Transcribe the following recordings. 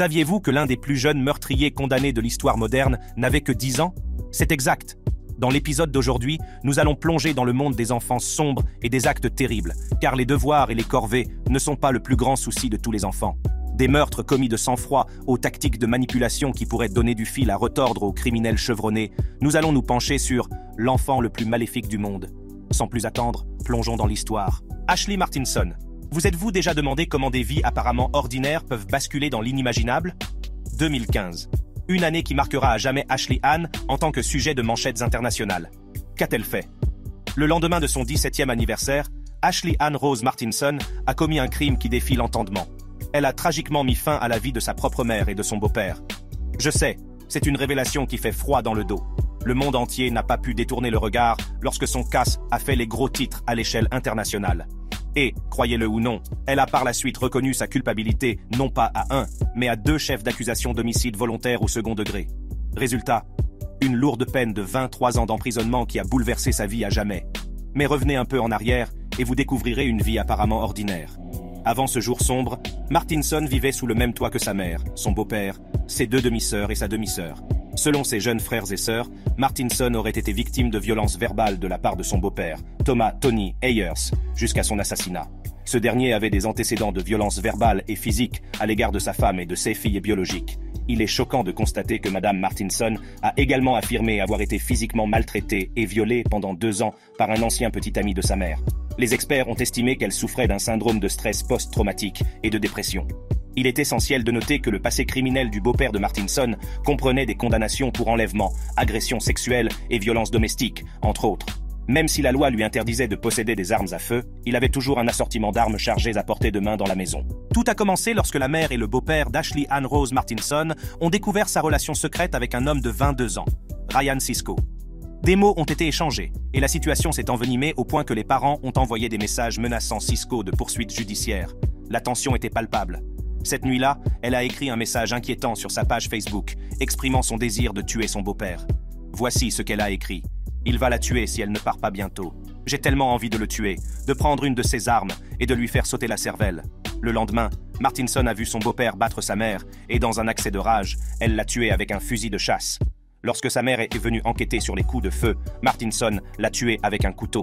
Saviez-vous que l'un des plus jeunes meurtriers condamnés de l'histoire moderne n'avait que 10 ans? C'est exact. Dans l'épisode d'aujourd'hui, nous allons plonger dans le monde des enfants sombres et des actes terribles, car les devoirs et les corvées ne sont pas le plus grand souci de tous les enfants. Des meurtres commis de sang-froid aux tactiques de manipulation qui pourraient donner du fil à retordre aux criminels chevronnés, nous allons nous pencher sur l'enfant le plus maléfique du monde. Sans plus attendre, plongeons dans l'histoire. Ashley Martinson. Vous êtes-vous déjà demandé comment des vies apparemment ordinaires peuvent basculer dans l'inimaginable? 2015. Une année qui marquera à jamais Ashley Ann en tant que sujet de manchettes internationales. Qu'a-t-elle fait? Le lendemain de son 17e anniversaire, Ashley Ann Rose Martinson a commis un crime qui défie l'entendement elle a tragiquement mis fin à la vie de sa propre mère et de son beau-père. Je sais, c'est une révélation qui fait froid dans le dos. Le monde entier n'a pas pu détourner le regard lorsque son casse a fait les gros titres à l'échelle internationale. Et, croyez-le ou non, elle a par la suite reconnu sa culpabilité non pas à un, mais à deux chefs d'accusation d'homicide volontaire au second degré. Résultat, une lourde peine de 23 ans d'emprisonnement qui a bouleversé sa vie à jamais. Mais revenez un peu en arrière et vous découvrirez une vie apparemment ordinaire. Avant ce jour sombre, Martinson vivait sous le même toit que sa mère, son beau-père, ses deux demi-sœurs et sa demi-sœur. Selon ses jeunes frères et sœurs, Martinson aurait été victime de violences verbales de la part de son beau-père, Thomas Tony Ayers, jusqu'à son assassinat. Ce dernier avait des antécédents de violences verbales et physiques à l'égard de sa femme et de ses filles biologiques. Il est choquant de constater que Madame Martinson a également affirmé avoir été physiquement maltraitée et violée pendant deux ans par un ancien petit ami de sa mère. Les experts ont estimé qu'elle souffrait d'un syndrome de stress post-traumatique et de dépression. Il est essentiel de noter que le passé criminel du beau-père de Martinson comprenait des condamnations pour enlèvement, agression sexuelle et violence domestique, entre autres. Même si la loi lui interdisait de posséder des armes à feu, il avait toujours un assortiment d'armes chargées à portée de main dans la maison. Tout a commencé lorsque la mère et le beau-père d'Ashley Ann Rose Martinson ont découvert sa relation secrète avec un homme de 22 ans, Ryan Sisko. Des mots ont été échangés, et la situation s'est envenimée au point que les parents ont envoyé des messages menaçant Cisco de poursuites judiciaires. La tension était palpable. Cette nuit-là, elle a écrit un message inquiétant sur sa page Facebook, exprimant son désir de tuer son beau-père. Voici ce qu'elle a écrit. Il va la tuer si elle ne part pas bientôt. J'ai tellement envie de le tuer, de prendre une de ses armes et de lui faire sauter la cervelle. Le lendemain, Martinson a vu son beau-père battre sa mère, et dans un accès de rage, elle l'a tué avec un fusil de chasse. Lorsque sa mère est venue enquêter sur les coups de feu, Martinson l'a tué avec un couteau.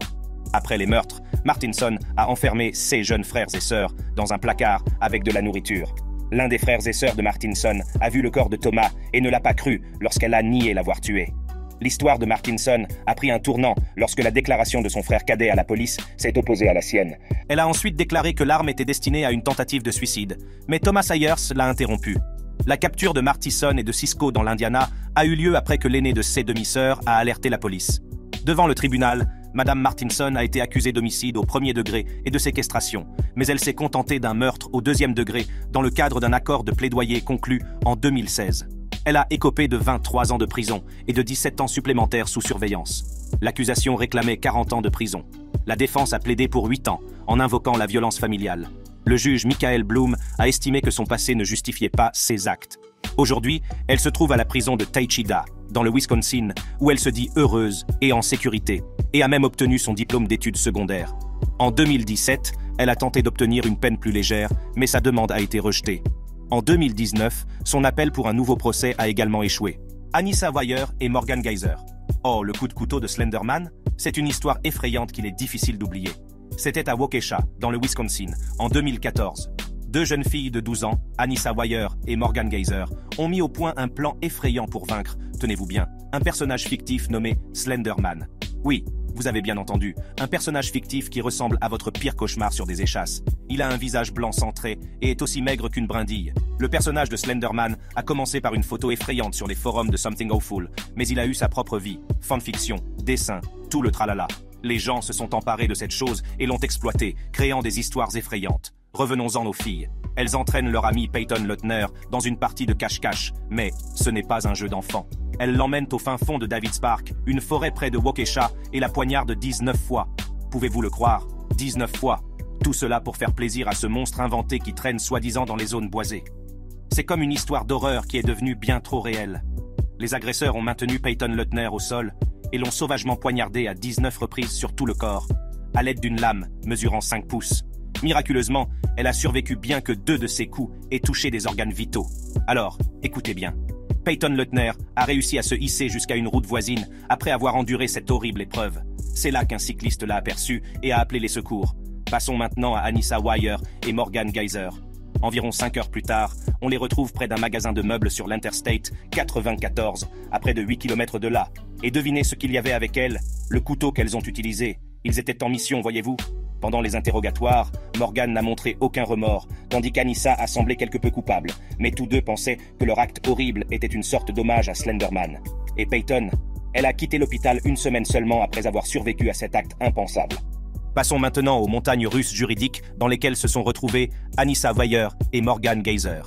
Après les meurtres, Martinson a enfermé ses jeunes frères et sœurs dans un placard avec de la nourriture. L'un des frères et sœurs de Martinson a vu le corps de Thomas et ne l'a pas cru lorsqu'elle a nié l'avoir tué. L'histoire de Martinson a pris un tournant lorsque la déclaration de son frère cadet à la police s'est opposée à la sienne. Elle a ensuite déclaré que l'arme était destinée à une tentative de suicide, mais Thomas Ayers l'a interrompu. La capture de Martison et de Cisco dans l'Indiana a eu lieu après que l'aîné de ses demi-sœurs a alerté la police. Devant le tribunal, Madame Martinson a été accusée d'homicide au premier degré et de séquestration, mais elle s'est contentée d'un meurtre au deuxième degré dans le cadre d'un accord de plaidoyer conclu en 2016. Elle a écopé de 23 ans de prison et de 17 ans supplémentaires sous surveillance. L'accusation réclamait 40 ans de prison. La défense a plaidé pour 8 ans en invoquant la violence familiale le juge Michael Bloom a estimé que son passé ne justifiait pas ses actes. Aujourd'hui, elle se trouve à la prison de Taichida, dans le Wisconsin, où elle se dit heureuse et en sécurité, et a même obtenu son diplôme d'études secondaires. En 2017, elle a tenté d'obtenir une peine plus légère, mais sa demande a été rejetée. En 2019, son appel pour un nouveau procès a également échoué. Anissa Weier et Morgan Geyser. Oh, le coup de couteau de Slenderman C'est une histoire effrayante qu'il est difficile d'oublier. C'était à Waukesha, dans le Wisconsin, en 2014. Deux jeunes filles de 12 ans, Anissa Weier et Morgan Geyser, ont mis au point un plan effrayant pour vaincre, tenez-vous bien, un personnage fictif nommé Slenderman. Oui, vous avez bien entendu, un personnage fictif qui ressemble à votre pire cauchemar sur des échasses. Il a un visage blanc centré et est aussi maigre qu'une brindille. Le personnage de Slenderman a commencé par une photo effrayante sur les forums de Something Awful, mais il a eu sa propre vie, fanfiction, dessin, tout le tralala. Les gens se sont emparés de cette chose et l'ont exploitée, créant des histoires effrayantes. Revenons-en aux filles. Elles entraînent leur ami Peyton Leutner dans une partie de cache-cache, mais ce n'est pas un jeu d'enfant. Elles l'emmènent au fin fond de David's Park, une forêt près de Waukesha, et la poignardent 19 fois. Pouvez-vous le croire? 19 fois. Tout cela pour faire plaisir à ce monstre inventé qui traîne soi-disant dans les zones boisées. C'est comme une histoire d'horreur qui est devenue bien trop réelle. Les agresseurs ont maintenu Peyton Leutner au sol, et l'ont sauvagement poignardé à 19 reprises sur tout le corps, à l'aide d'une lame mesurant 5 pouces. Miraculeusement, elle a survécu bien que deux de ses coups aient touché des organes vitaux. Alors, écoutez bien. Peyton Leutner a réussi à se hisser jusqu'à une route voisine après avoir enduré cette horrible épreuve. C'est là qu'un cycliste l'a aperçu et a appelé les secours. Passons maintenant à Anissa Wire et Morgan Geyser. Environ 5 heures plus tard, on les retrouve près d'un magasin de meubles sur l'Interstate 94, à près de 8 km de là. Et devinez ce qu'il y avait avec elles Le couteau qu'elles ont utilisé. Ils étaient en mission, voyez-vous. Pendant les interrogatoires, Morgan n'a montré aucun remords, tandis qu'Anissa a semblé quelque peu coupable. Mais tous deux pensaient que leur acte horrible était une sorte d'hommage à Slenderman. Et Peyton, elle a quitté l'hôpital une semaine seulement après avoir survécu à cet acte impensable. Passons maintenant aux montagnes russes juridiques dans lesquelles se sont retrouvées Anissa Weyer et Morgan Geyser.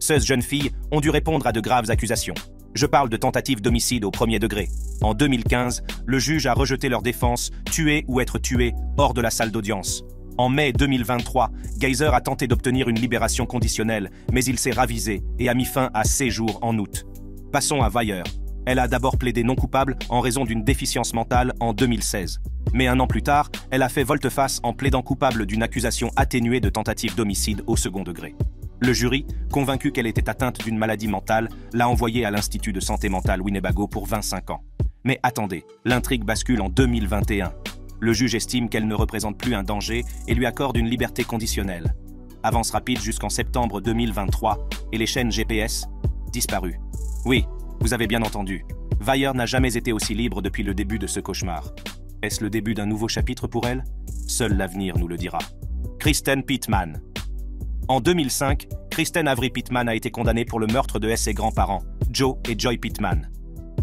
Ces jeunes filles ont dû répondre à de graves accusations. Je parle de tentatives d'homicide au premier degré. En 2015, le juge a rejeté leur défense, tuer ou être tué, hors de la salle d'audience. En mai 2023, Geyser a tenté d'obtenir une libération conditionnelle, mais il s'est ravisé et a mis fin à ses jours en août. Passons à Weyer. Elle a d'abord plaidé non coupable en raison d'une déficience mentale en 2016. Mais un an plus tard, elle a fait volte-face en plaidant coupable d'une accusation atténuée de tentative d'homicide au second degré. Le jury, convaincu qu'elle était atteinte d'une maladie mentale, l'a envoyée à l'Institut de santé mentale Winnebago pour 25 ans. Mais attendez, l'intrigue bascule en 2021. Le juge estime qu'elle ne représente plus un danger et lui accorde une liberté conditionnelle. Avance rapide jusqu'en septembre 2023 et les chaînes GPS disparues. Oui, vous avez bien entendu. Weyer n'a jamais été aussi libre depuis le début de ce cauchemar. Est-ce le début d'un nouveau chapitre pour elle? Seul l'avenir nous le dira. Kristen Pittman. En 2005, Kristen Avery Pittman a été condamnée pour le meurtre de ses grands-parents, Joe et Joy Pittman.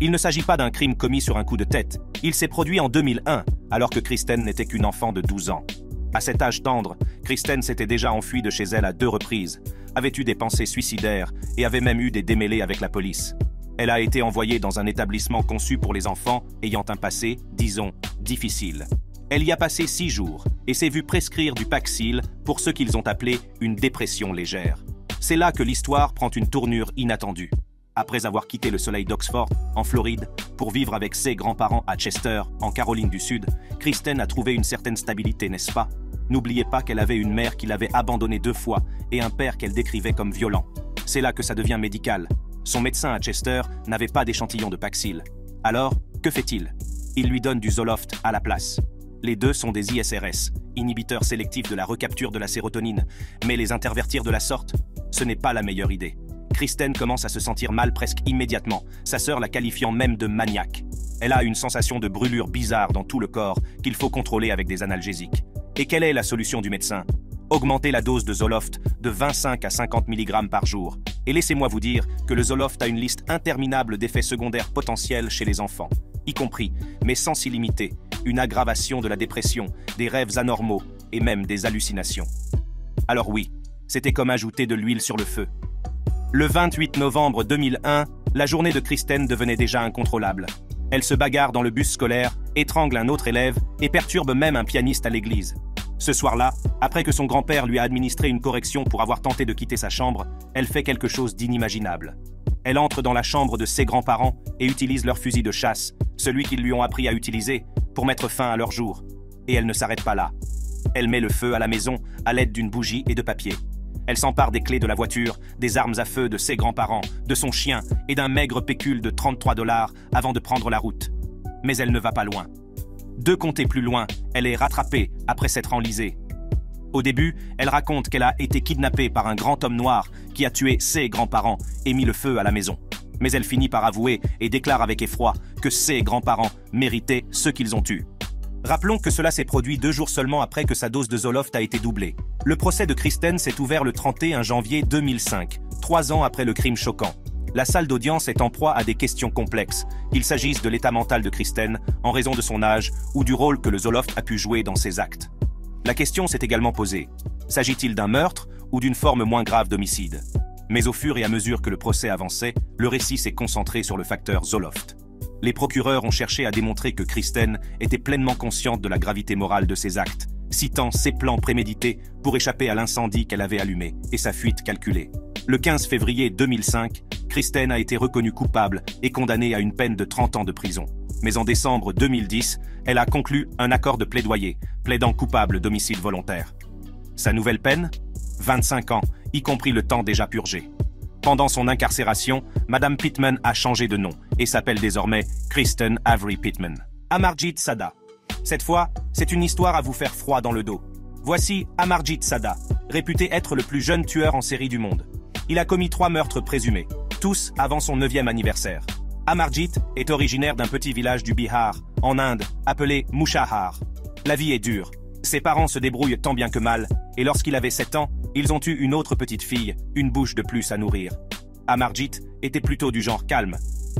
Il ne s'agit pas d'un crime commis sur un coup de tête. Il s'est produit en 2001, alors que Kristen n'était qu'une enfant de 12 ans. À cet âge tendre, Kristen s'était déjà enfuie de chez elle à deux reprises, avait eu des pensées suicidaires et avait même eu des démêlés avec la police. Elle a été envoyée dans un établissement conçu pour les enfants ayant un passé, disons, difficile. Elle y a passé six jours et s'est vue prescrire du Paxil pour ce qu'ils ont appelé une dépression légère. C'est là que l'histoire prend une tournure inattendue. Après avoir quitté le soleil d'Oxford, en Floride, pour vivre avec ses grands-parents à Chester, en Caroline du Sud, Kristen a trouvé une certaine stabilité, n'est-ce pas? N'oubliez pas qu'elle avait une mère qui l'avait abandonnée deux fois et un père qu'elle décrivait comme violent. C'est là que ça devient médical. Son médecin à Chester n'avait pas d'échantillon de Paxil. Alors, que fait-il? Il lui donne du Zoloft à la place. Les deux sont des ISRS, inhibiteurs sélectifs de la recapture de la sérotonine, mais les intervertir de la sorte, ce n'est pas la meilleure idée. Kristen commence à se sentir mal presque immédiatement, sa sœur la qualifiant même de maniaque. Elle a une sensation de brûlure bizarre dans tout le corps qu'il faut contrôler avec des analgésiques. Et quelle est la solution du médecin? Augmenter la dose de Zoloft de 25 à 50 mg par jour. Et laissez-moi vous dire que le Zoloft a une liste interminable d'effets secondaires potentiels chez les enfants, y compris, mais sans s'y limiter, une aggravation de la dépression, des rêves anormaux et même des hallucinations. Alors oui, c'était comme ajouter de l'huile sur le feu. Le 28 novembre 2001, la journée de Kristen devenait déjà incontrôlable. Elle se bagarre dans le bus scolaire, étrangle un autre élève et perturbe même un pianiste à l'église. Ce soir-là, après que son grand-père lui a administré une correction pour avoir tenté de quitter sa chambre, elle fait quelque chose d'inimaginable. Elle entre dans la chambre de ses grands-parents et utilise leur fusil de chasse, celui qu'ils lui ont appris à utiliser, pour mettre fin à leur jour. Et elle ne s'arrête pas là. Elle met le feu à la maison à l'aide d'une bougie et de papier. Elle s'empare des clés de la voiture, des armes à feu de ses grands-parents, de son chien et d'un maigre pécule de 33 dollars avant de prendre la route. Mais elle ne va pas loin. Deux comtés plus loin, elle est rattrapée après s'être enlisée. Au début, elle raconte qu'elle a été kidnappée par un grand homme noir qui a tué ses grands-parents et mis le feu à la maison. Mais elle finit par avouer et déclare avec effroi que ses grands-parents méritaient ce qu'ils ont eu. Rappelons que cela s'est produit deux jours seulement après que sa dose de Zoloft a été doublée. Le procès de Kristen s'est ouvert le 31 janvier 2005, trois ans après le crime choquant. La salle d'audience est en proie à des questions complexes, qu'il s'agisse de l'état mental de Kristen, en raison de son âge, ou du rôle que le Zoloft a pu jouer dans ses actes. La question s'est également posée. S'agit-il d'un meurtre ou d'une forme moins grave d'homicide? Mais au fur et à mesure que le procès avançait, le récit s'est concentré sur le facteur Zoloft les procureurs ont cherché à démontrer que Kristen était pleinement consciente de la gravité morale de ses actes, citant ses plans prémédités pour échapper à l'incendie qu'elle avait allumé et sa fuite calculée. Le 15 février 2005, Kristen a été reconnue coupable et condamnée à une peine de 30 ans de prison. Mais en décembre 2010, elle a conclu un accord de plaidoyer, plaidant coupable d'homicide volontaire. Sa nouvelle peine? 25 ans, y compris le temps déjà purgé. Pendant son incarcération, Madame Pittman a changé de nom et s'appelle désormais Kristen Avery Pittman. Amarjit Sada. Cette fois, c'est une histoire à vous faire froid dans le dos. Voici Amarjit Sada, réputé être le plus jeune tueur en série du monde. Il a commis trois meurtres présumés, tous avant son neuvième anniversaire. Amarjit est originaire d'un petit village du Bihar, en Inde, appelé Mushahar. La vie est dure. Ses parents se débrouillent tant bien que mal, et lorsqu'il avait 7 ans, ils ont eu une autre petite fille, une bouche de plus à nourrir. Amarjit était plutôt du genre calme.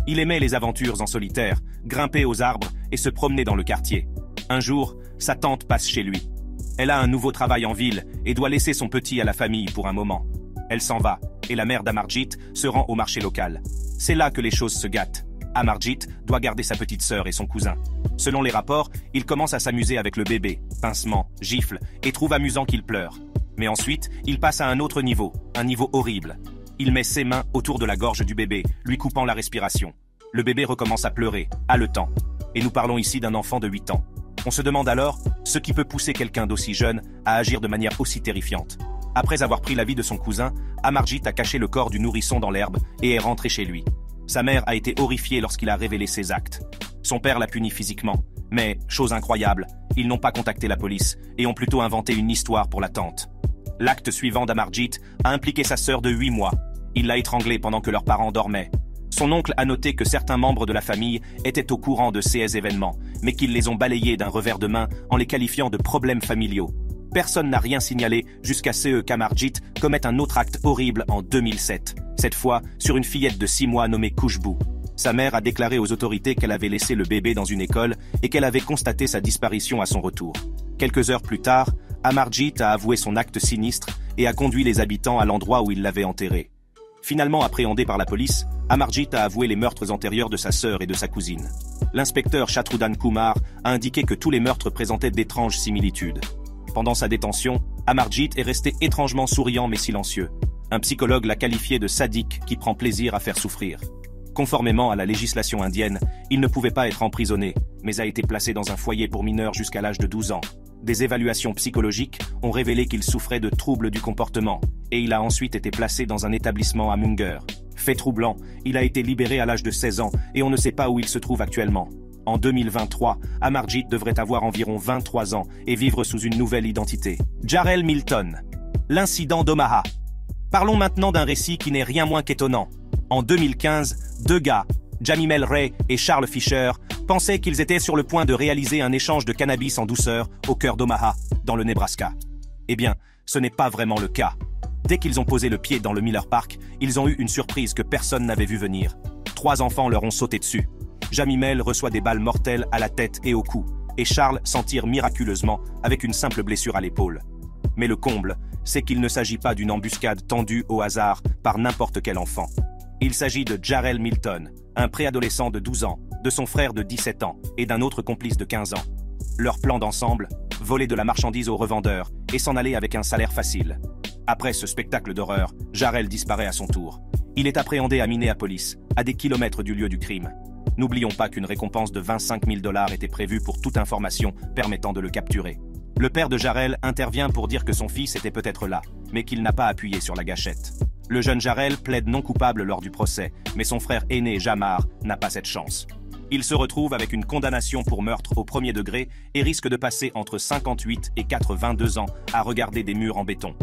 Il aimait les aventures en solitaire, grimper aux arbres et se promener dans le quartier. Un jour, sa tante passe chez lui. Elle a un nouveau travail en ville et doit laisser son petit à la famille pour un moment. Elle s'en va, et la mère d'Amarjit se rend au marché local. C'est là que les choses se gâtent. Amarjit doit garder sa petite sœur et son cousin. Selon les rapports, il commence à s'amuser avec le bébé, pincement, gifle, et trouve amusant qu'il pleure. Mais ensuite, il passe à un autre niveau, un niveau horrible. Il met ses mains autour de la gorge du bébé, lui coupant la respiration. Le bébé recommence à pleurer, haletant. Et nous parlons ici d'un enfant de 8 ans. On se demande alors ce qui peut pousser quelqu'un d'aussi jeune à agir de manière aussi terrifiante. Après avoir pris la vie de son cousin, Amarjit a caché le corps du nourrisson dans l'herbe et est rentré chez lui. Sa mère a été horrifiée lorsqu'il a révélé ses actes. Son père l'a puni physiquement. Mais, chose incroyable, ils n'ont pas contacté la police et ont plutôt inventé une histoire pour la tante. L'acte suivant d'Amarjit a impliqué sa sœur de 8 mois. Il l'a étranglée pendant que leurs parents dormaient. Son oncle a noté que certains membres de la famille étaient au courant de ces événements, mais qu'ils les ont balayés d'un revers de main en les qualifiant de problèmes familiaux. Personne n'a rien signalé jusqu'à ce qu'Amarjit commette un autre acte horrible en 2007, cette fois sur une fillette de 6 mois nommée Kouchbou. Sa mère a déclaré aux autorités qu'elle avait laissé le bébé dans une école et qu'elle avait constaté sa disparition à son retour. Quelques heures plus tard, Amarjit a avoué son acte sinistre et a conduit les habitants à l'endroit où il l'avait enterré. Finalement appréhendé par la police, Amarjit a avoué les meurtres antérieurs de sa sœur et de sa cousine. L'inspecteur Chatrudan Kumar a indiqué que tous les meurtres présentaient d'étranges similitudes. Pendant sa détention, Amarjit est resté étrangement souriant mais silencieux. Un psychologue l'a qualifié de sadique qui prend plaisir à faire souffrir. Conformément à la législation indienne, il ne pouvait pas être emprisonné, mais a été placé dans un foyer pour mineurs jusqu'à l'âge de 12 ans. Des évaluations psychologiques ont révélé qu'il souffrait de troubles du comportement, et il a ensuite été placé dans un établissement à Munger. Fait troublant, il a été libéré à l'âge de 16 ans, et on ne sait pas où il se trouve actuellement. En 2023, Amarjit devrait avoir environ 23 ans et vivre sous une nouvelle identité. Jarrell Milton. L'incident d'Omaha. Parlons maintenant d'un récit qui n'est rien moins qu'étonnant. En 2015, deux gars, Jamimel Ray et Charles Fisher, pensaient qu'ils étaient sur le point de réaliser un échange de cannabis en douceur au cœur d'Omaha, dans le Nebraska. Eh bien, ce n'est pas vraiment le cas. Dès qu'ils ont posé le pied dans le Miller Park, ils ont eu une surprise que personne n'avait vu venir. Trois enfants leur ont sauté dessus. Jamimel reçoit des balles mortelles à la tête et au cou, et Charles s'en tire miraculeusement avec une simple blessure à l'épaule. Mais le comble, c'est qu'il ne s'agit pas d'une embuscade tendue au hasard par n'importe quel enfant. Il s'agit de Jarrell Milton, un préadolescent de 12 ans, de son frère de 17 ans et d'un autre complice de 15 ans. Leur plan d'ensemble, voler de la marchandise aux revendeurs et s'en aller avec un salaire facile. Après ce spectacle d'horreur, Jarrell disparaît à son tour. Il est appréhendé à Minneapolis, à des kilomètres du lieu du crime. N'oublions pas qu'une récompense de 25 000 dollars était prévue pour toute information permettant de le capturer. Le père de Jarel intervient pour dire que son fils était peut-être là, mais qu'il n'a pas appuyé sur la gâchette. Le jeune Jarel plaide non coupable lors du procès, mais son frère aîné Jamar n'a pas cette chance. Il se retrouve avec une condamnation pour meurtre au premier degré et risque de passer entre 58 et 82 ans à regarder des murs en béton.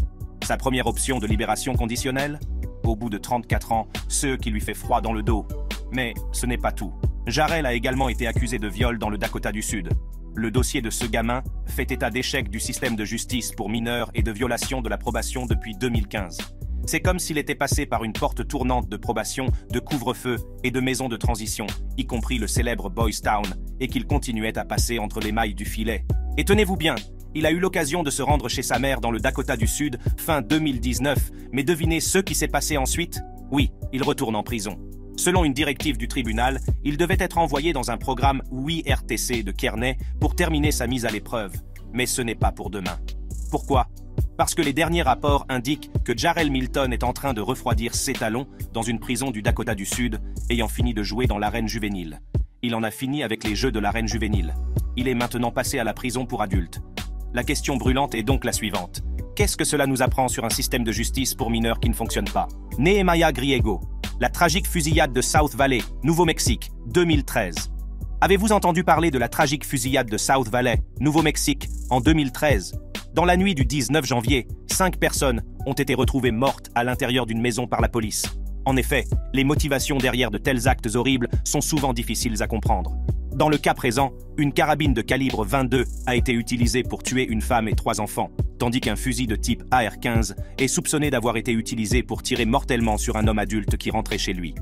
Sa première option de libération conditionnelle? Au bout de 34 ans, ceux qui lui fait froid dans le dos, mais ce n'est pas tout. Jarrell a également été accusé de viol dans le Dakota du Sud. Le dossier de ce gamin fait état d'échec du système de justice pour mineurs et de violation de la probation depuis 2015. C'est comme s'il était passé par une porte tournante de probation, de couvre-feu et de maison de transition, y compris le célèbre Boys Town, et qu'il continuait à passer entre les mailles du filet. Et tenez-vous bien, il a eu l'occasion de se rendre chez sa mère dans le Dakota du Sud fin 2019, mais devinez ce qui s'est passé ensuite? Oui, il retourne en prison. Selon une directive du tribunal, il devait être envoyé dans un programme Oui-RTC de Kearney pour terminer sa mise à l'épreuve. Mais ce n'est pas pour demain. Pourquoi? Parce que les derniers rapports indiquent que Jarrell Milton est en train de refroidir ses talons dans une prison du Dakota du Sud, ayant fini de jouer dans l'arène juvénile. Il en a fini avec les jeux de l'arène juvénile. Il est maintenant passé à la prison pour adultes. La question brûlante est donc la suivante. qu'est-ce que cela nous apprend sur un système de justice pour mineurs qui ne fonctionne pas? Nehemiah Griego, la tragique fusillade de South Valley, Nouveau-Mexique, 2013. Avez-vous entendu parler de la tragique fusillade de South Valley, Nouveau-Mexique, en 2013 Dans la nuit du 19 janvier, cinq personnes ont été retrouvées mortes à l'intérieur d'une maison par la police. En effet, les motivations derrière de tels actes horribles sont souvent difficiles à comprendre. Dans le cas présent, une carabine de calibre 22 a été utilisée pour tuer une femme et trois enfants, tandis qu'un fusil de type AR-15 est soupçonné d'avoir été utilisé pour tirer mortellement sur un homme adulte qui rentrait chez lui.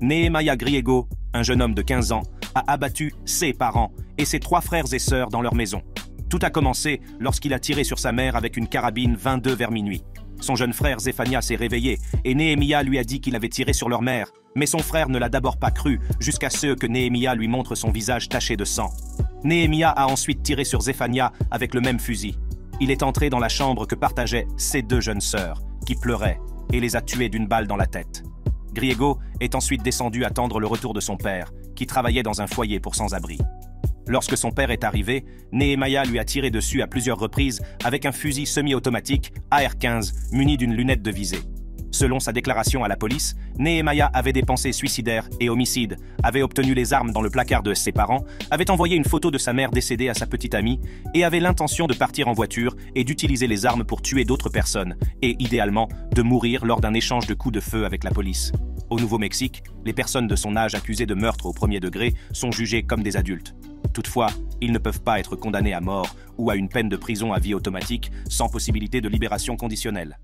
Nehemiah Griego, un jeune homme de 15 ans, a abattu ses parents et ses trois frères et sœurs dans leur maison. Tout a commencé lorsqu'il a tiré sur sa mère avec une carabine 22 vers minuit. Son jeune frère Zephania s'est réveillé et Nehemiah lui a dit qu'il avait tiré sur leur mère, mais son frère ne l'a d'abord pas cru jusqu'à ce que Nehemiah lui montre son visage taché de sang. Nehemiah a ensuite tiré sur Zephania avec le même fusil. Il est entré dans la chambre que partageaient ses deux jeunes sœurs, qui pleuraient, et les a tuées d'une balle dans la tête. Griego est ensuite descendu attendre le retour de son père, qui travaillait dans un foyer pour sans-abri. Lorsque son père est arrivé, Nehemiah lui a tiré dessus à plusieurs reprises avec un fusil semi-automatique AR-15 muni d'une lunette de visée. Selon sa déclaration à la police, Nehemiah avait des pensées suicidaires et homicides, avait obtenu les armes dans le placard de ses parents, avait envoyé une photo de sa mère décédée à sa petite amie et avait l'intention de partir en voiture et d'utiliser les armes pour tuer d'autres personnes et, idéalement, de mourir lors d'un échange de coups de feu avec la police. Au Nouveau-Mexique, les personnes de son âge accusées de meurtre au premier degré sont jugées comme des adultes. Toutefois, ils ne peuvent pas être condamnés à mort ou à une peine de prison à vie automatique sans possibilité de libération conditionnelle.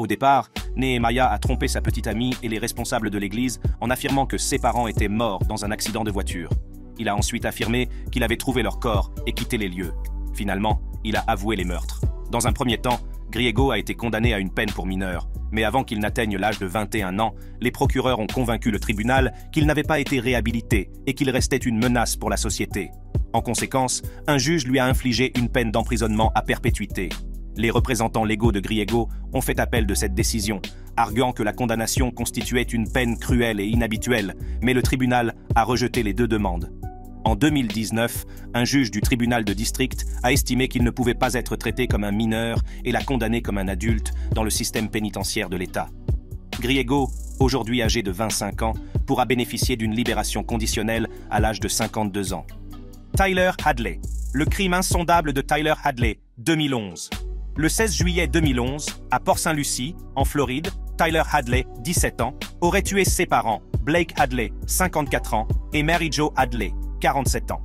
Au départ, Nehemiah a trompé sa petite amie et les responsables de l'église en affirmant que ses parents étaient morts dans un accident de voiture. Il a ensuite affirmé qu'il avait trouvé leur corps et quitté les lieux. Finalement, il a avoué les meurtres. Dans un premier temps, Griego a été condamné à une peine pour mineur, mais avant qu'il n'atteigne l'âge de 21 ans, les procureurs ont convaincu le tribunal qu'il n'avait pas été réhabilité et qu'il restait une menace pour la société. En conséquence, un juge lui a infligé une peine d'emprisonnement à perpétuité. Les représentants légaux de Griego ont fait appel de cette décision, arguant que la condamnation constituait une peine cruelle et inhabituelle, mais le tribunal a rejeté les deux demandes. En 2019, un juge du tribunal de district a estimé qu'il ne pouvait pas être traité comme un mineur et l'a condamné comme un adulte dans le système pénitentiaire de l'État. Griego, aujourd'hui âgé de 25 ans, pourra bénéficier d'une libération conditionnelle à l'âge de 52 ans. Tyler Hadley. Le crime insondable de Tyler Hadley, 2011. Le 16 juillet 2011, à Port-Saint-Lucie, en Floride, Tyler Hadley, 17 ans, aurait tué ses parents, Blake Hadley, 54 ans, et Mary Jo Hadley, 47 ans.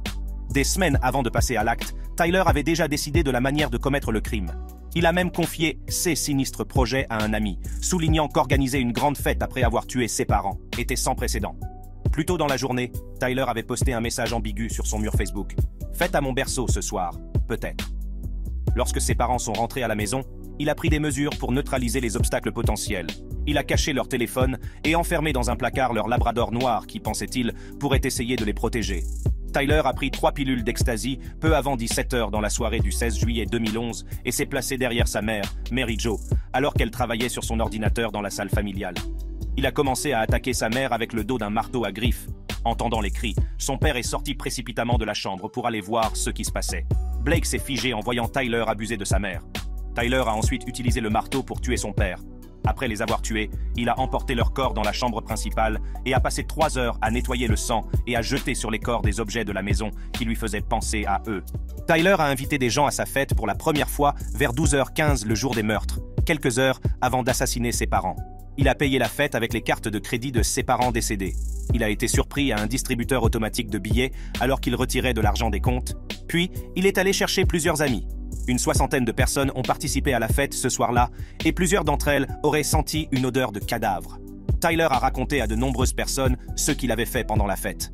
Des semaines avant de passer à l'acte, Tyler avait déjà décidé de la manière de commettre le crime. Il a même confié ses sinistres projets à un ami, soulignant qu'organiser une grande fête après avoir tué ses parents était sans précédent. Plus tôt dans la journée, Tyler avait posté un message ambigu sur son mur Facebook. Faites à mon berceau ce soir, peut-être. Lorsque ses parents sont rentrés à la maison, il a pris des mesures pour neutraliser les obstacles potentiels. Il a caché leur téléphone et enfermé dans un placard leur labrador noir qui, pensait-il, pourrait essayer de les protéger. Tyler a pris trois pilules d'ecstasy peu avant 17 heures dans la soirée du 16 juillet 2011 et s'est placé derrière sa mère, Mary Jo, alors qu'elle travaillait sur son ordinateur dans la salle familiale. Il a commencé à attaquer sa mère avec le dos d'un marteau à griffes. Entendant les cris, son père est sorti précipitamment de la chambre pour aller voir ce qui se passait. Blake s'est figé en voyant Tyler abuser de sa mère. Tyler a ensuite utilisé le marteau pour tuer son père. Après les avoir tués, il a emporté leur corps dans la chambre principale et a passé trois heures à nettoyer le sang et à jeter sur les corps des objets de la maison qui lui faisaient penser à eux. Tyler a invité des gens à sa fête pour la première fois vers 12h15 le jour des meurtres, quelques heures avant d'assassiner ses parents. Il a payé la fête avec les cartes de crédit de ses parents décédés. Il a été surpris à un distributeur automatique de billets alors qu'il retirait de l'argent des comptes. Puis, il est allé chercher plusieurs amis. Une soixantaine de personnes ont participé à la fête ce soir-là et plusieurs d'entre elles auraient senti une odeur de cadavre. Tyler a raconté à de nombreuses personnes ce qu'il avait fait pendant la fête.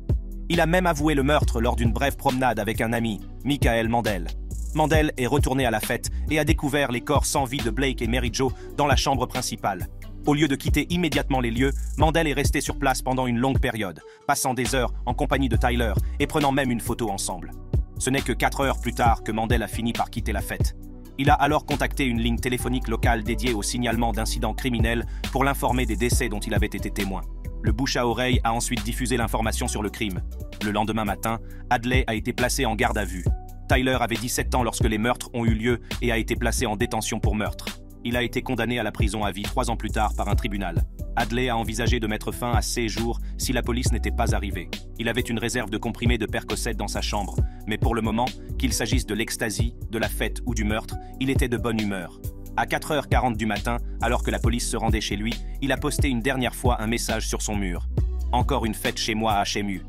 Il a même avoué le meurtre lors d'une brève promenade avec un ami, Michael Mandel. Mandel est retourné à la fête et a découvert les corps sans vie de Blake et Mary Jo dans la chambre principale. Au lieu de quitter immédiatement les lieux, Mandel est resté sur place pendant une longue période, passant des heures en compagnie de Tyler et prenant même une photo ensemble. Ce n'est que quatre heures plus tard que Mandel a fini par quitter la fête. Il a alors contacté une ligne téléphonique locale dédiée au signalement d'incidents criminels pour l'informer des décès dont il avait été témoin. Le bouche à oreille a ensuite diffusé l'information sur le crime. Le lendemain matin, Adley a été placé en garde à vue. Tyler avait 17 ans lorsque les meurtres ont eu lieu et a été placé en détention pour meurtre. Il a été condamné à la prison à vie trois ans plus tard par un tribunal. Adley a envisagé de mettre fin à ses jours si la police n'était pas arrivée. Il avait une réserve de comprimés de Percocet dans sa chambre, mais pour le moment, qu'il s'agisse de l'extasie, de la fête ou du meurtre, il était de bonne humeur. À 4h40 du matin, alors que la police se rendait chez lui, il a posté une dernière fois un message sur son mur. Encore une fête chez moi à HMU.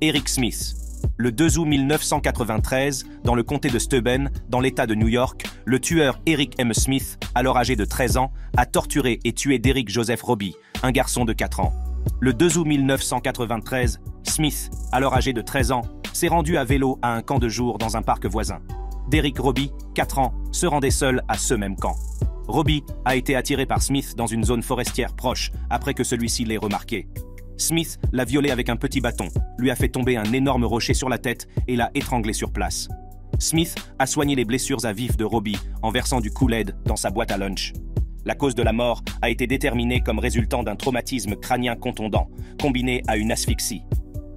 Eric Smith. Le 2 août 1993, dans le comté de Steuben, dans l'État de New York, le tueur Eric M. Smith, alors âgé de 13 ans, a torturé et tué Derrick Joseph Robbie, un garçon de 4 ans. Le 2 août 1993, Smith, alors âgé de 13 ans, s'est rendu à vélo à un camp de jour dans un parc voisin. Derrick Robbie, 4 ans, se rendait seul à ce même camp. Robbie a été attiré par Smith dans une zone forestière proche après que celui-ci l'ait remarqué. Smith l'a violé avec un petit bâton, lui a fait tomber un énorme rocher sur la tête et l'a étranglé sur place. Smith a soigné les blessures à vif de Robbie en versant du Kool-Aid dans sa boîte à lunch. La cause de la mort a été déterminée comme résultant d'un traumatisme crânien contondant, combiné à une asphyxie.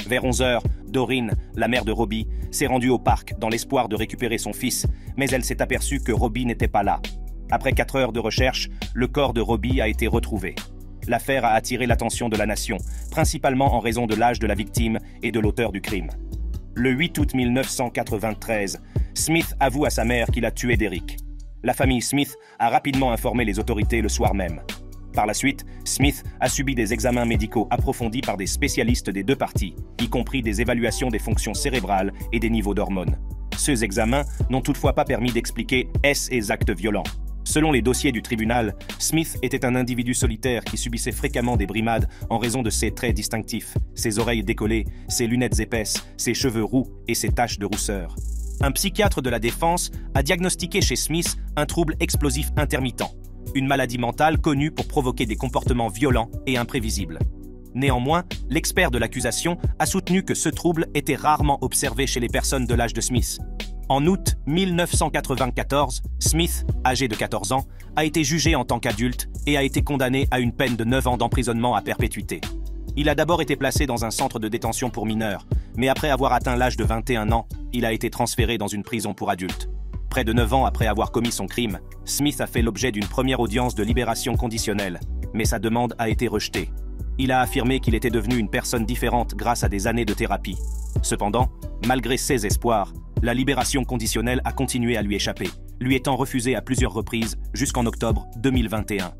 Vers 11 heures, Dorine, la mère de Robbie, s'est rendue au parc dans l'espoir de récupérer son fils, mais elle s'est aperçue que Robbie n'était pas là. Après 4 heures de recherche, le corps de Robbie a été retrouvé. L'affaire a attiré l'attention de la nation, principalement en raison de l'âge de la victime et de l'auteur du crime. Le 8 août 1993, Smith avoue à sa mère qu'il a tué Derrick. La famille Smith a rapidement informé les autorités le soir même. Par la suite, Smith a subi des examens médicaux approfondis par des spécialistes des deux parties, y compris des évaluations des fonctions cérébrales et des niveaux d'hormones. Ces examens n'ont toutefois pas permis d'expliquer est-ce et actes violents. Selon les dossiers du tribunal, Smith était un individu solitaire qui subissait fréquemment des brimades en raison de ses traits distinctifs, ses oreilles décollées, ses lunettes épaisses, ses cheveux roux et ses taches de rousseur. Un psychiatre de la défense a diagnostiqué chez Smith un trouble explosif intermittent, une maladie mentale connue pour provoquer des comportements violents et imprévisibles. Néanmoins, l'expert de l'accusation a soutenu que ce trouble était rarement observé chez les personnes de l'âge de Smith. En août 1994, Smith, âgé de 14 ans, a été jugé en tant qu'adulte et a été condamné à une peine de 9 ans d'emprisonnement à perpétuité. Il a d'abord été placé dans un centre de détention pour mineurs, mais après avoir atteint l'âge de 21 ans, il a été transféré dans une prison pour adultes. Près de 9 ans après avoir commis son crime, Smith a fait l'objet d'une première audience de libération conditionnelle, mais sa demande a été rejetée. Il a affirmé qu'il était devenu une personne différente grâce à des années de thérapie. Cependant, malgré ses espoirs, la libération conditionnelle a continué à lui échapper, lui étant refusée à plusieurs reprises jusqu'en octobre 2021.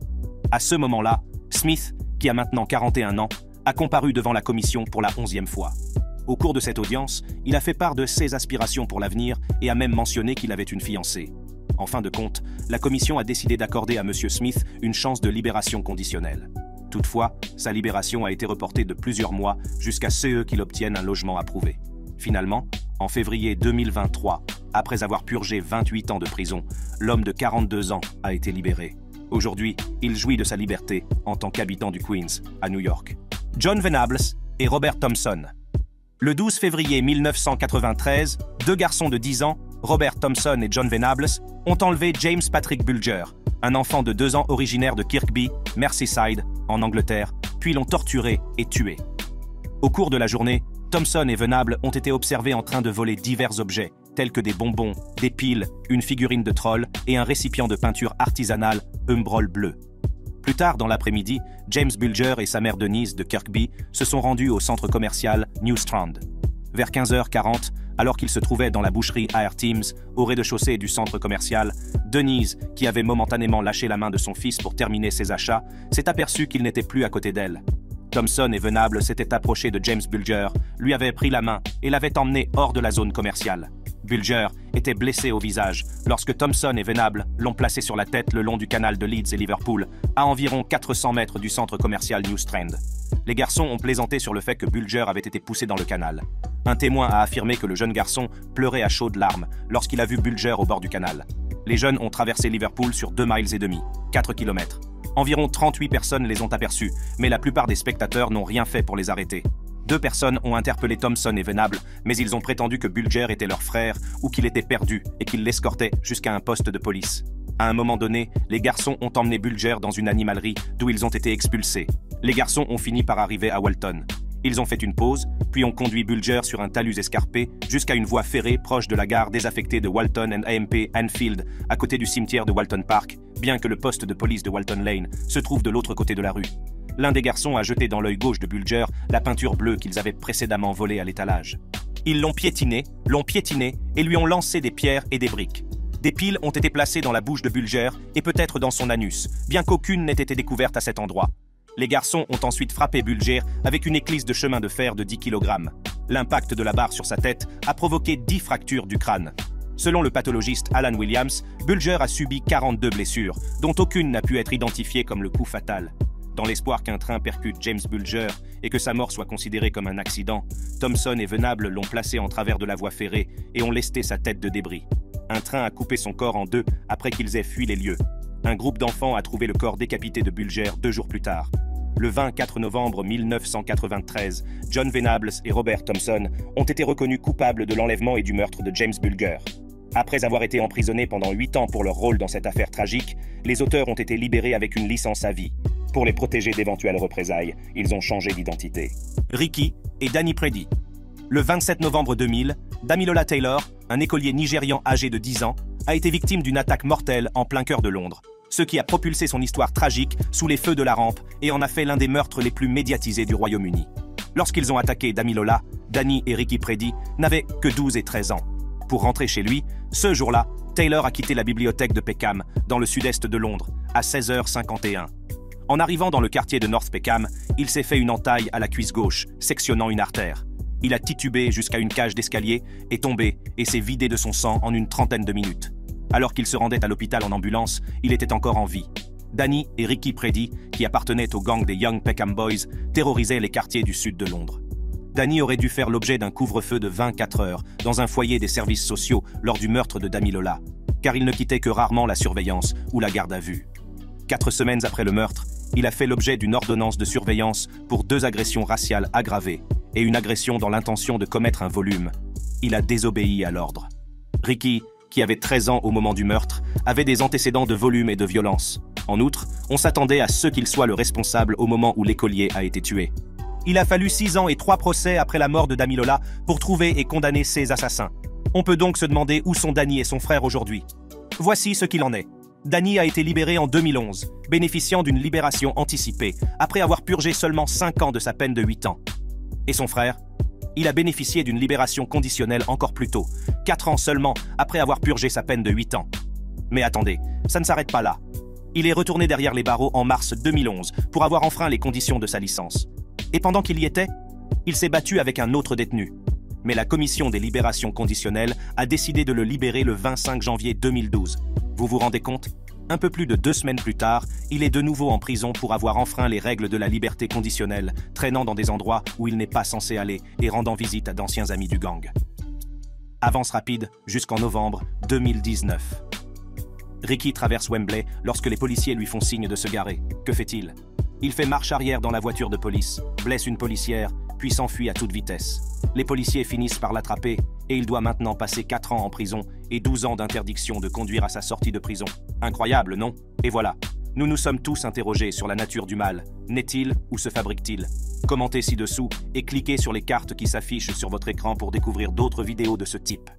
À ce moment-là, Smith, qui a maintenant 41 ans, a comparu devant la commission pour la onzième fois. Au cours de cette audience, il a fait part de ses aspirations pour l'avenir et a même mentionné qu'il avait une fiancée. En fin de compte, la commission a décidé d'accorder à M. Smith une chance de libération conditionnelle. Toutefois, sa libération a été reportée de plusieurs mois jusqu'à ce qu'il obtienne un logement approuvé. Finalement, en février 2023, après avoir purgé 28 ans de prison, l'homme de 42 ans a été libéré. Aujourd'hui, il jouit de sa liberté en tant qu'habitant du Queens, à New York. John Venables et Robert Thompson le 12 février 1993, deux garçons de 10 ans, Robert Thompson et John Venables, ont enlevé James Patrick Bulger, un enfant de 2 ans originaire de Kirkby, Merseyside, en Angleterre, puis l'ont torturé et tué. Au cours de la journée, Thompson et Venables ont été observés en train de voler divers objets, tels que des bonbons, des piles, une figurine de troll et un récipient de peinture artisanale Umbrol bleu. Plus tard dans l'après-midi, James Bulger et sa mère Denise de Kirkby se sont rendus au centre commercial New Strand. Vers 15h40, alors qu'ils se trouvaient dans la boucherie Air Teams, au rez-de-chaussée du centre commercial, Denise, qui avait momentanément lâché la main de son fils pour terminer ses achats, s'est aperçue qu'il n'était plus à côté d'elle. Thompson et Venable s'étaient approchés de James Bulger, lui avaient pris la main et l'avaient emmené hors de la zone commerciale. Bulger était blessé au visage lorsque Thompson et Venable l'ont placé sur la tête le long du canal de Leeds et Liverpool, à environ 400 mètres du centre commercial New Strand. Les garçons ont plaisanté sur le fait que Bulger avait été poussé dans le canal. Un témoin a affirmé que le jeune garçon pleurait à chaudes larmes lorsqu'il a vu Bulger au bord du canal. Les jeunes ont traversé Liverpool sur 2 miles et demi, 4 km. Environ 38 personnes les ont aperçus, mais la plupart des spectateurs n'ont rien fait pour les arrêter. Deux personnes ont interpellé Thompson et Venable, mais ils ont prétendu que Bulger était leur frère ou qu'il était perdu et qu'ils l'escortaient jusqu'à un poste de police. À un moment donné, les garçons ont emmené Bulger dans une animalerie d'où ils ont été expulsés. Les garçons ont fini par arriver à Walton. Ils ont fait une pause, puis ont conduit Bulger sur un talus escarpé jusqu'à une voie ferrée proche de la gare désaffectée de Walton and AMP Anfield, à côté du cimetière de Walton Park, bien que le poste de police de Walton Lane se trouve de l'autre côté de la rue. L'un des garçons a jeté dans l'œil gauche de Bulger la peinture bleue qu'ils avaient précédemment volée à l'étalage. Ils l'ont piétiné, l'ont piétiné et lui ont lancé des pierres et des briques. Des piles ont été placées dans la bouche de Bulger et peut-être dans son anus, bien qu'aucune n'ait été découverte à cet endroit. Les garçons ont ensuite frappé Bulger avec une éclisse de chemin de fer de 10 kg. L'impact de la barre sur sa tête a provoqué 10 fractures du crâne. Selon le pathologiste Alan Williams, Bulger a subi 42 blessures, dont aucune n'a pu être identifiée comme le coup fatal. Dans l'espoir qu'un train percute James Bulger et que sa mort soit considérée comme un accident, Thompson et Venable l'ont placé en travers de la voie ferrée et ont lesté sa tête de débris. Un train a coupé son corps en deux après qu'ils aient fui les lieux. Un groupe d'enfants a trouvé le corps décapité de Bulger deux jours plus tard. Le 24 novembre 1993, John Venables et Robert Thompson ont été reconnus coupables de l'enlèvement et du meurtre de James Bulger. Après avoir été emprisonnés pendant huit ans pour leur rôle dans cette affaire tragique, les auteurs ont été libérés avec une licence à vie. Pour les protéger d'éventuelles représailles, ils ont changé d'identité. Ricky et Danny Preddy. Le 27 novembre 2000, Damilola Taylor, un écolier nigérian âgé de 10 ans, a été victime d'une attaque mortelle en plein cœur de Londres ce qui a propulsé son histoire tragique sous les feux de la rampe et en a fait l'un des meurtres les plus médiatisés du Royaume-Uni. Lorsqu'ils ont attaqué Damilola, Danny et Ricky Preddy n'avaient que 12 et 13 ans. Pour rentrer chez lui, ce jour-là, Taylor a quitté la bibliothèque de Peckham, dans le sud-est de Londres, à 16h51. En arrivant dans le quartier de North Peckham, il s'est fait une entaille à la cuisse gauche, sectionnant une artère. Il a titubé jusqu'à une cage d'escalier, est tombé et s'est vidé de son sang en une trentaine de minutes. Alors qu'il se rendait à l'hôpital en ambulance, il était encore en vie. Danny et Ricky Preddy, qui appartenaient au gang des Young Peckham Boys, terrorisaient les quartiers du sud de Londres. Danny aurait dû faire l'objet d'un couvre-feu de 24 heures dans un foyer des services sociaux lors du meurtre de Damilola, car il ne quittait que rarement la surveillance ou la garde à vue. Quatre semaines après le meurtre, il a fait l'objet d'une ordonnance de surveillance pour deux agressions raciales aggravées et une agression dans l'intention de commettre un volume. Il a désobéi à l'ordre. Ricky qui avait 13 ans au moment du meurtre, avait des antécédents de volume et de violence. En outre, on s'attendait à ce qu'il soit le responsable au moment où l'écolier a été tué. Il a fallu 6 ans et 3 procès après la mort de Damilola pour trouver et condamner ces assassins. On peut donc se demander où sont Danny et son frère aujourd'hui. Voici ce qu'il en est. Danny a été libéré en 2011, bénéficiant d'une libération anticipée, après avoir purgé seulement 5 ans de sa peine de 8 ans. Et son frère? Il a bénéficié d'une libération conditionnelle encore plus tôt, 4 ans seulement après avoir purgé sa peine de 8 ans. Mais attendez, ça ne s'arrête pas là. Il est retourné derrière les barreaux en mars 2011 pour avoir enfreint les conditions de sa licence. Et pendant qu'il y était, il s'est battu avec un autre détenu. Mais la commission des libérations conditionnelles a décidé de le libérer le 25 janvier 2012. Vous vous rendez compte? Un peu plus de deux semaines plus tard, il est de nouveau en prison pour avoir enfreint les règles de la liberté conditionnelle, traînant dans des endroits où il n'est pas censé aller et rendant visite à d'anciens amis du gang. Avance rapide jusqu'en novembre 2019. Ricky traverse Wembley lorsque les policiers lui font signe de se garer. Que fait-il? Il fait marche arrière dans la voiture de police, blesse une policière, puis s'enfuit à toute vitesse. Les policiers finissent par l'attraper et il doit maintenant passer 4 ans en prison et 12 ans d'interdiction de conduire à sa sortie de prison. Incroyable, non? Et voilà. Nous nous sommes tous interrogés sur la nature du mal. N'est-il ou se fabrique-t-il? Commentez ci-dessous et cliquez sur les cartes qui s'affichent sur votre écran pour découvrir d'autres vidéos de ce type.